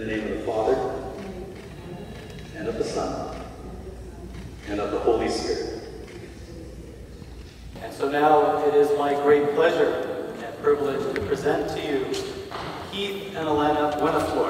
the name of the Father, and of the Son, and of the Holy Spirit. And so now it is my great pleasure and privilege to present to you Keith and Alana Winiflor.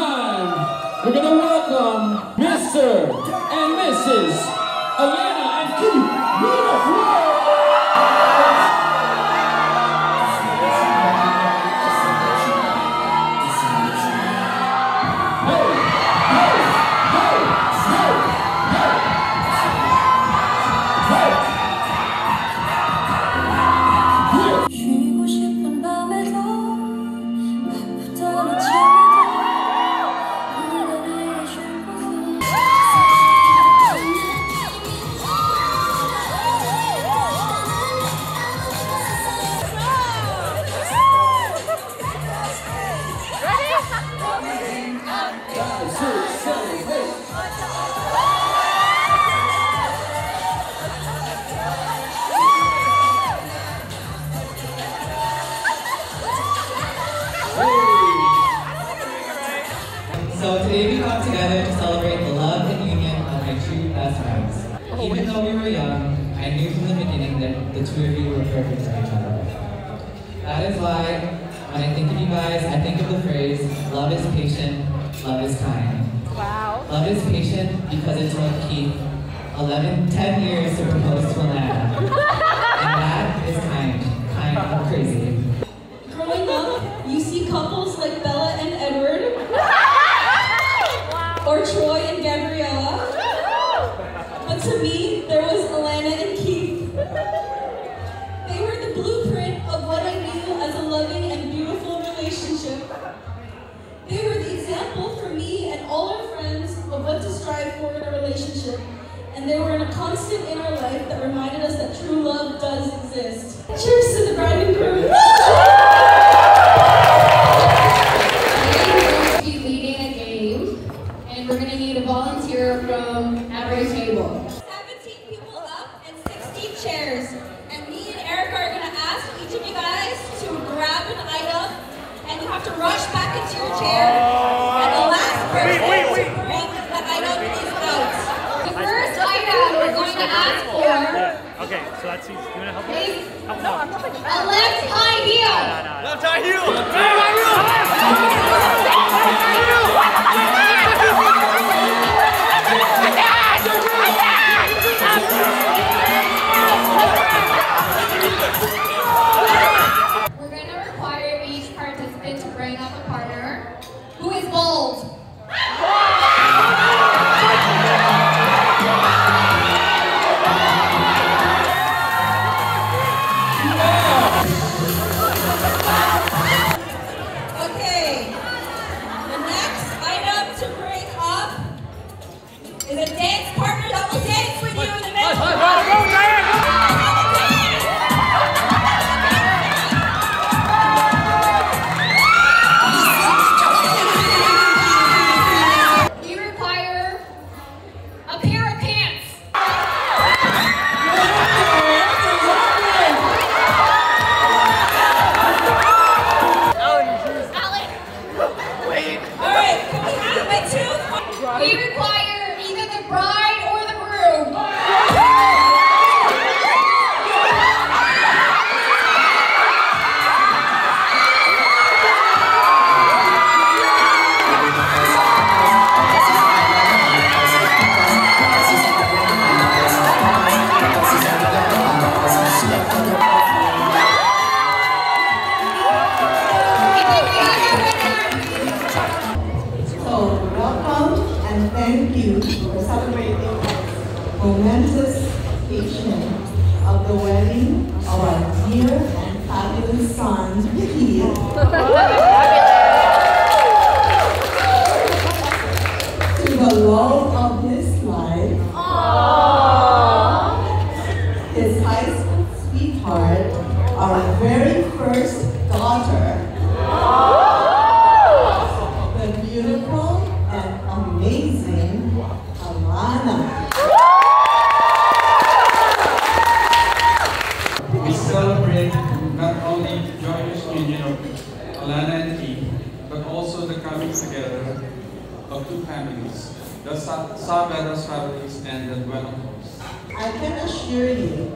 I can assure you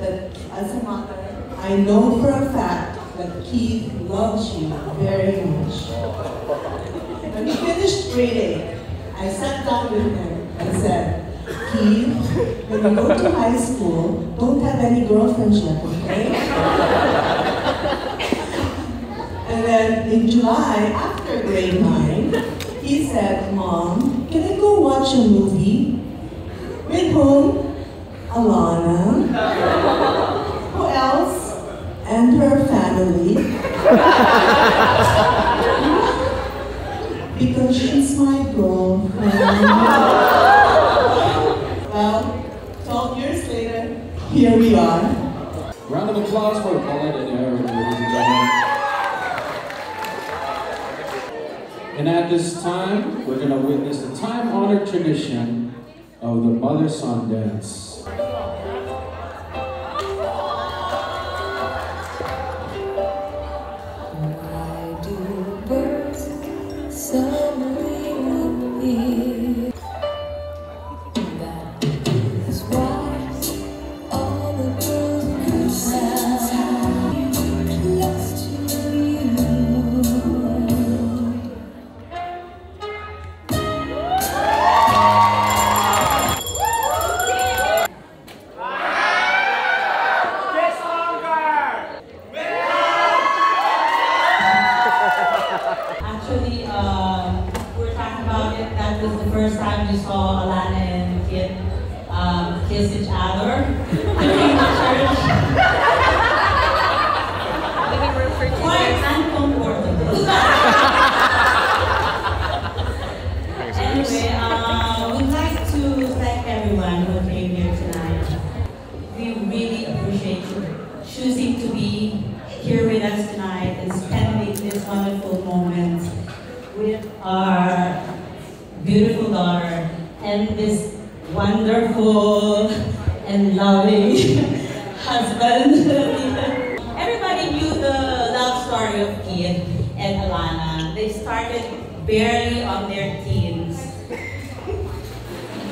that as a mother, I know for a fact that Keith loves you very much. When he finished eight, I sat down with him and said, Keith, when you go to high school, don't have any girlfriends yet, okay? And then in July, after grade nine, he said, Mom, can I go watch a movie? With whom? Alana. Who else? And her family. because she's my girlfriend. well, 12 years later, here we are. Round of applause for Paulette and Aaron, ladies and gentlemen. And at this time, we're going to witness the time-honored tradition of the mother-son dance. Time you saw Alana and Kit um, kiss each other. During the church. Quite uncomfortable. and this wonderful and loving husband. Everybody knew the love story of Kid and Alana. They started barely on their teens.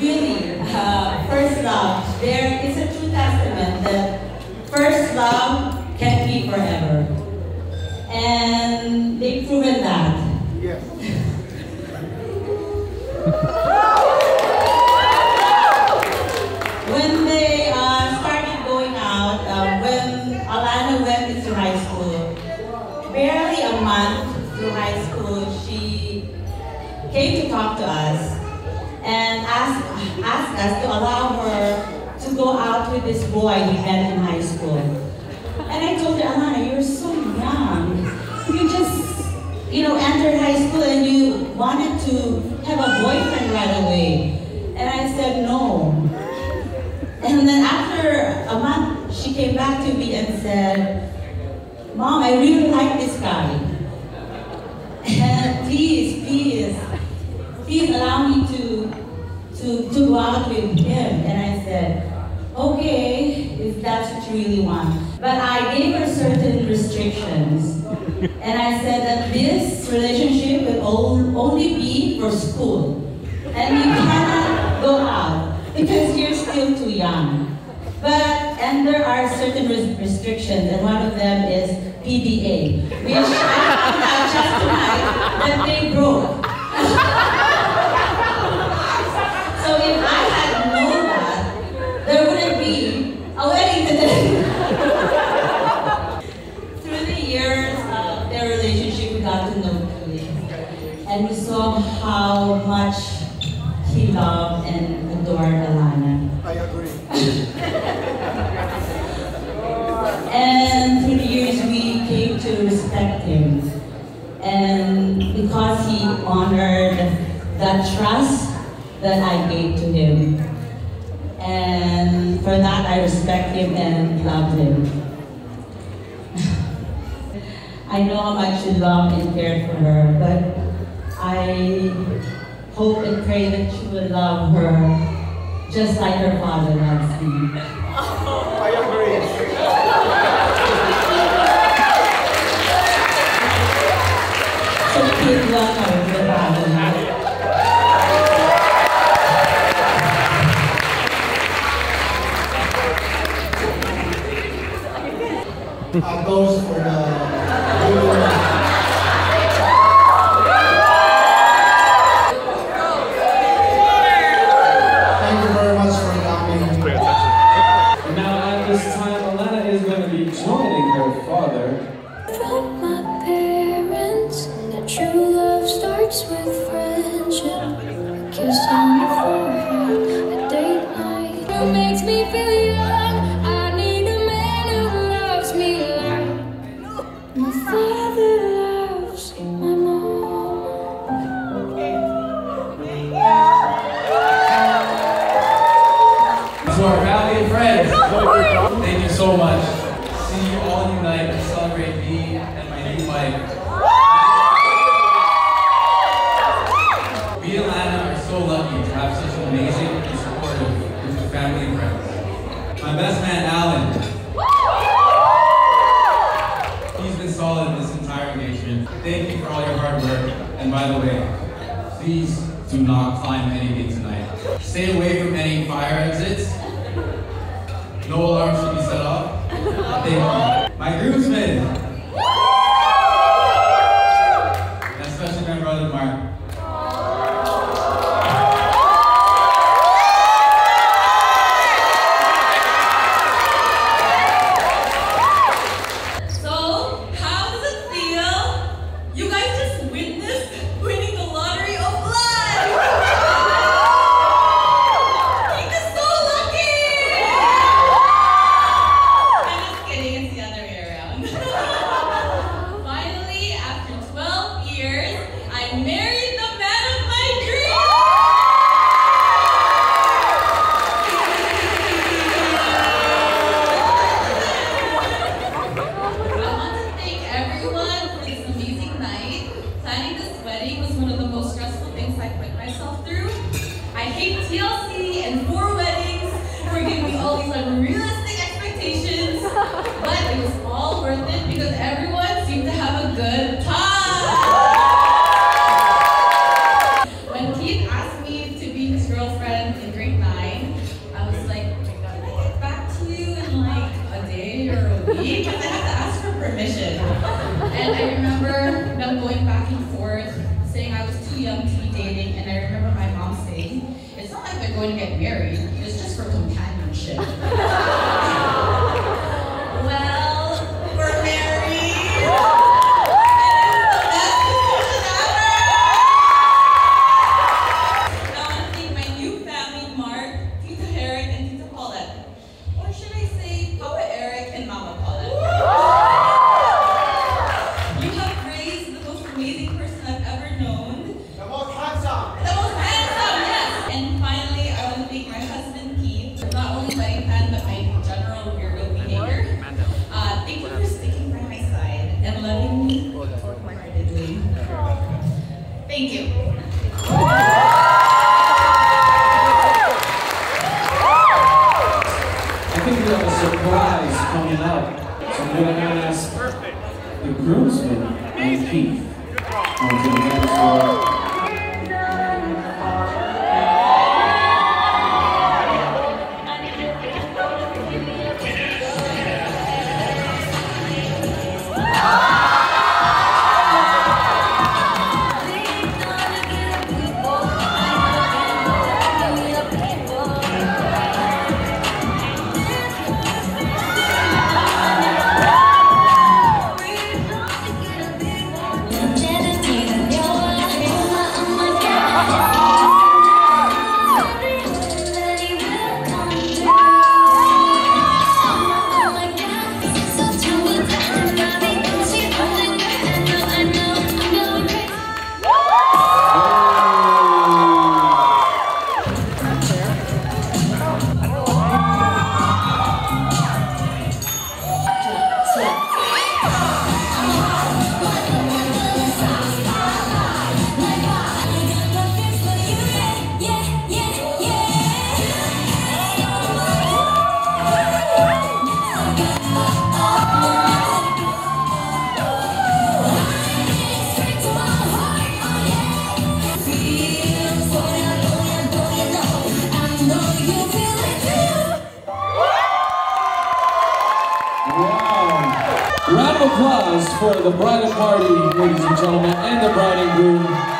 Really, uh, first love. There is a true testament that first love can be forever. And they've proven that. Month through high school, she came to talk to us and asked, asked us to allow her to go out with this boy we met in high school. And I told her, Alana, you're so young. You just, you know, entered high school and you wanted to have a boyfriend right away. And I said, no. And then after a month, she came back to me and said, Mom, I really like this guy. Please, please, please allow me to, to, to go out with him. And I said, okay, if that's what you really want. But I gave her certain restrictions. And I said that this relationship will only be for school. And you cannot go out because you're still too young. But, and there are certain res- restrictions, and one of them is PDA, which I found out just tonight that they broke. I know how much you loved and cared for her, but I hope and pray that she will love her just like her father loves me. I agree. so please welcome your father. Applause for the Thank you so much. See you all unite to celebrate me and my new wife. We and Lana are so lucky to have such an amazing and supportive family and friends. My best man, Alan. He's been solid in this entire engagement. Thank you for all your hard work. And by the way, please do not climb anything tonight. Stay away from any fire exits. No alarms nothing. My groomsmen. So I'm going to ask the groomsman and Keith, to the dance floor. For the bridal party, ladies and gentlemen, and the bride and groom.